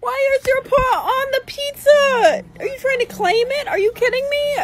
Why is your paw on the pizza? Are you trying to claim it? Are you kidding me?